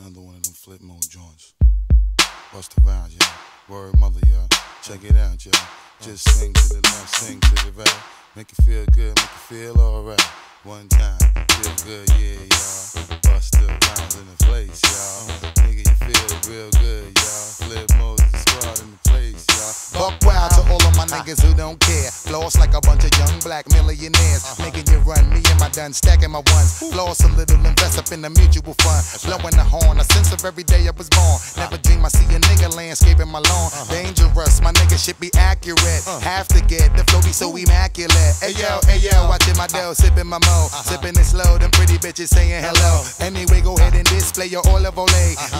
Another one of them flip mode joints. Bust around, yeah. Word mother, y'all. Check it out, y'all. Just sing to the left, sing to the right. Make you feel good, make you feel alright. One time, feel good, yeah, y'all. Niggas who don't care. Floss like a bunch of young black millionaires. Making you run, me and my done stacking my ones. Floss a little, invest up in the mutual fund. Blowing the horn, a sense of every day I was born. Never dream I see a nigga landscaping my lawn. Dangerous, my nigga should be accurate. Have to get the flow be so immaculate. Hey yo, hey yo, watching my dough, sipping my mo. Sipping it slow, them pretty bitches saying hello. Anyway, go ahead and display your olive ole.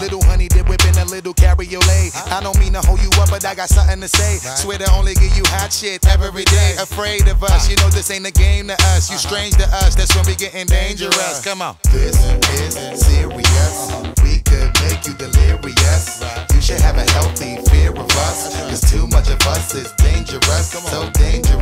Little honey dip whipping a little cabriolet. I don't mean to hold you up, but I got something to say. Swear to only give you hot shit every day. Afraid of us, you know this ain't a game to us. You uh-huh. strange to us, that's when we getting dangerous. Come on. This is serious. Uh-huh. We could make you delirious. You should have a healthy fear of us. Cause too much of us is dangerous. So dangerous,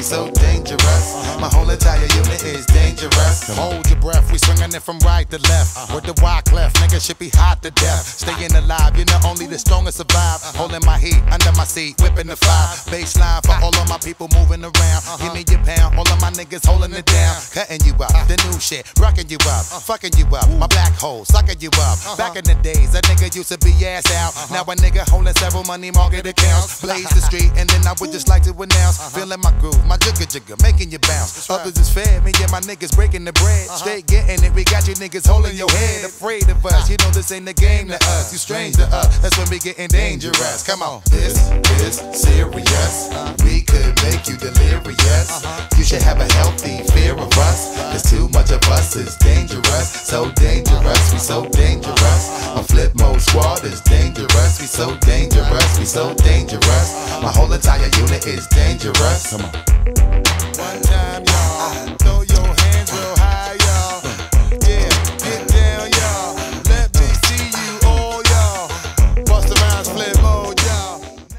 we so dangerous. My whole entire unit is dangerous. Hold your breath, we swinging it from right to left. Uh-huh. With the wide left, nigga should be hot to death. Staying alive, you know only the strongest survive. Uh-huh. Holding my heat under my seat, whipping the fire. Uh-huh. Baseline for all of my people moving around. Give me your pound, all of my niggas holding it down. Cutting you up, the new shit, rocking you up, fucking you up. My black hole, sucking you up. Back in the days, a nigga used to be ass out. Now a nigga holding several money market accounts. Blaze the street, and then I would just like to announce. Feeling my groove, my jigga jigga, making you bounce. Others is fair, me and my niggas breaking the bread. Uh-huh. Straight getting it, we got you niggas holding your head. Afraid of us, you know this ain't the game to us. You strange to us, that's when we getting dangerous. Come on. This is serious. Uh-huh. We could make you delirious. Uh-huh. You should have a healthy fear of us. Cause too much of us is dangerous. So dangerous, we so dangerous. My flip mode squad is dangerous. We so dangerous, we so dangerous. My whole entire unit is dangerous. Come on. One time, y'all.